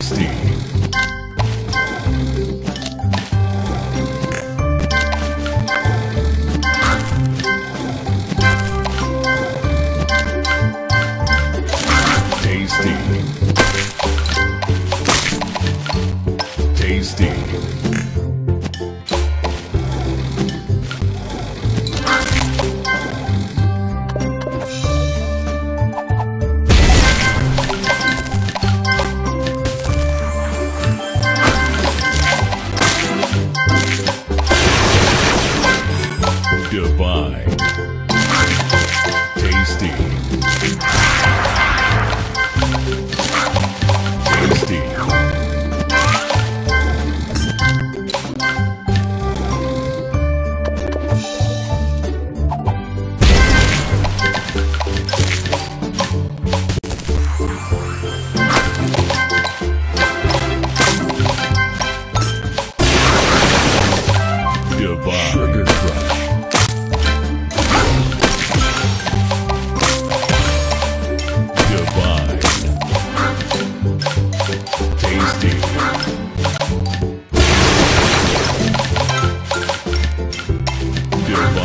tasty. Tasty. Your